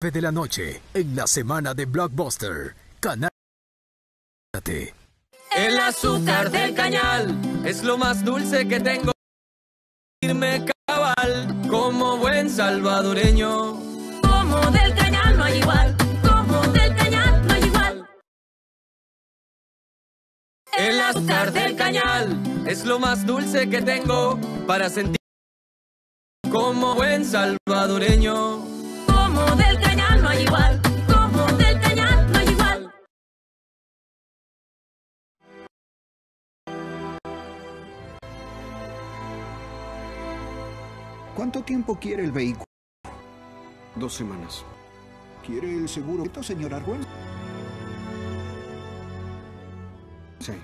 de la noche, en la semana de Blockbuster. Canal. El azúcar del cañal es lo más dulce que tengo. Irme cabal como buen salvadoreño. Como del cañal no hay igual. Como del cañal no hay igual. El azúcar del cañal es lo más dulce que tengo para sentir como buen salvadoreño. ¿Cuánto tiempo quiere el vehículo? Dos semanas. ¿Quiere el seguro, señor Argüen? Sí.